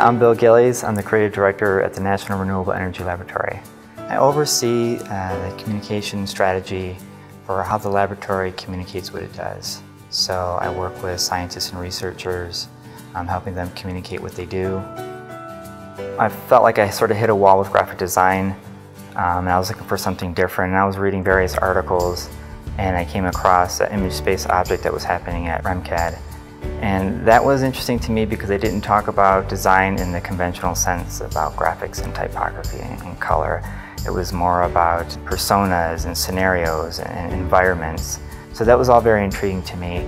I'm Bill Gillies. I'm the creative director at the National Renewable Energy Laboratory. I oversee uh, the communication strategy for how the laboratory communicates what it does. So I work with scientists and researchers, um, helping them communicate what they do. I felt like I sort of hit a wall with graphic design um, and I was looking for something different and I was reading various articles and I came across an image space object that was happening at RMCAD. And that was interesting to me because they didn't talk about design in the conventional sense about graphics and typography and color. It was more about personas and scenarios and environments. So that was all very intriguing to me.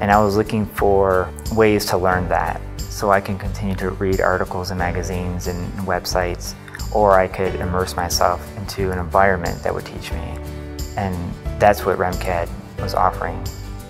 And I was looking for ways to learn that so I can continue to read articles and magazines and websites, or I could immerse myself into an environment that would teach me. And that's what RMCAD was offering,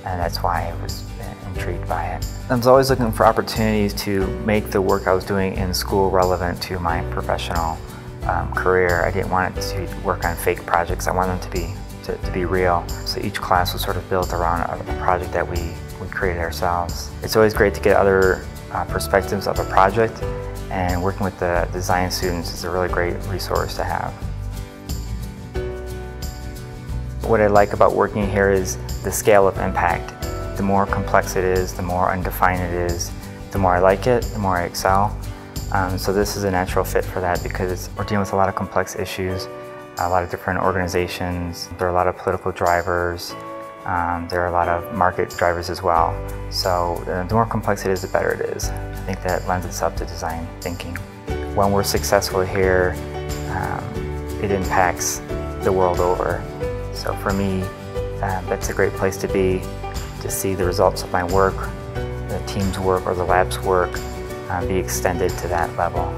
and that's why I was intrigued by it. I was always looking for opportunities to make the work I was doing in school relevant to my professional um, career. I didn't want it to work on fake projects. I wanted them to be to, to be real. So each class was sort of built around a, a project that we, we created ourselves. It's always great to get other uh, perspectives of a project and working with the design students is a really great resource to have. What I like about working here is the scale of impact. The more complex it is, the more undefined it is, the more I like it, the more I excel. Um, so this is a natural fit for that because we're dealing with a lot of complex issues, a lot of different organizations, there are a lot of political drivers, um, there are a lot of market drivers as well. So uh, the more complex it is, the better it is. I think that lends itself to design thinking. When we're successful here, um, it impacts the world over. So for me, uh, that's a great place to be, to see the results of my work, the team's work or the lab's work, uh, be extended to that level.